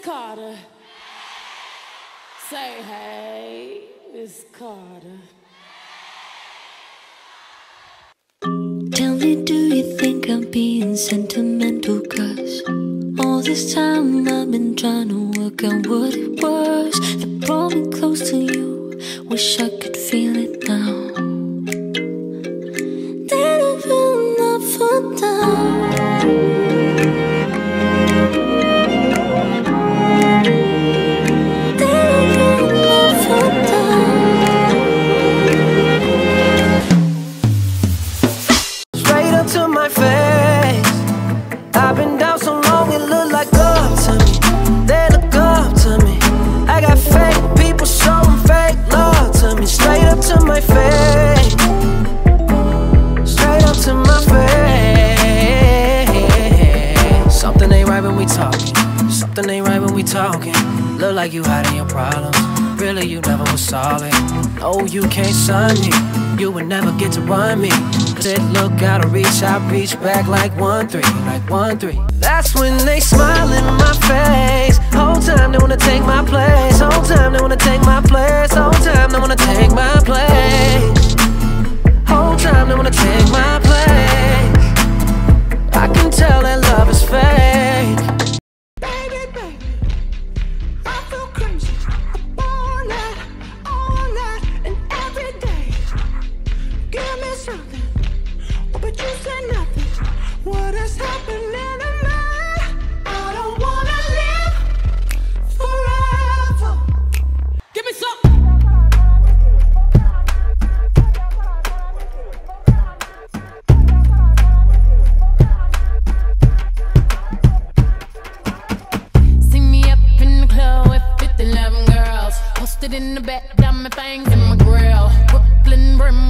Carter. Say hey, Miss Carter. Tell me, do you think I'm being sentimental? Cause all this time I've been trying to work out what it was that brought me close to you. Wish I could my face. I've been down so long, it look like up to me. They look up to me. I got fake people showing fake love to me. Straight up to my face. Straight up to my face. Something ain't right when we talking. Something ain't right when we talking. Look like you hiding your problems. Really, you never was solid. No, you can't sign me. You would never get to run me. Said, look, gotta reach, I reach back like one three, like one three. That's when they smile in my face. Whole time they wanna take my place. Whole time they wanna take my place. Whole time they wanna take my place. Whole time they wanna take my place. I can tell that love is fake. Baby, baby, I feel crazy. All night, all night, and every day. Give me something, in the back, diamond things in my grill. Brooklyn brim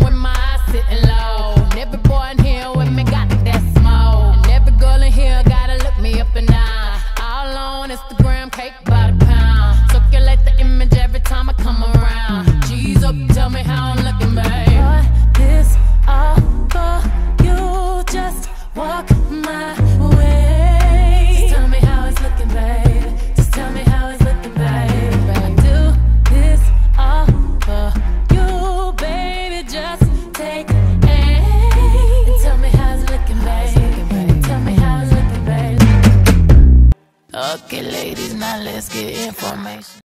Okay, ladies, now let's get information.